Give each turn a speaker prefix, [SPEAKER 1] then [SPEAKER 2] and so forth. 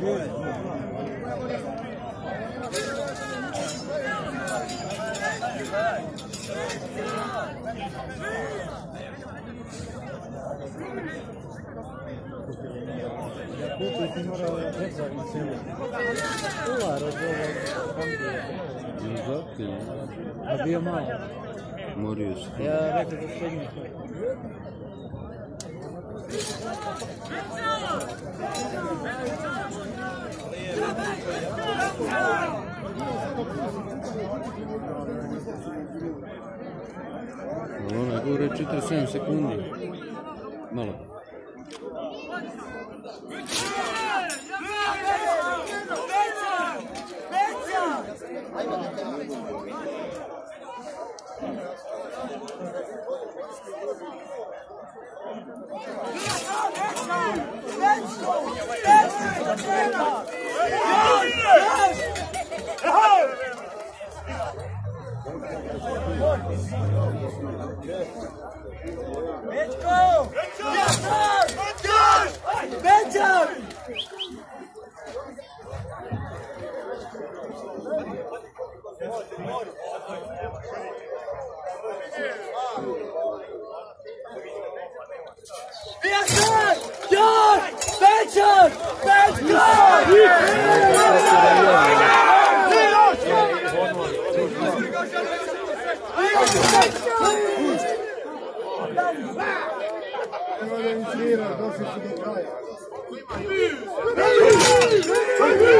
[SPEAKER 1] mora djeca na selu. Ular od ovog Hamdija.
[SPEAKER 2] Gore
[SPEAKER 1] 47 sekundi. Malo.
[SPEAKER 2] Morio se.
[SPEAKER 1] Ja rekao da srednji školu.
[SPEAKER 2] Ali ono je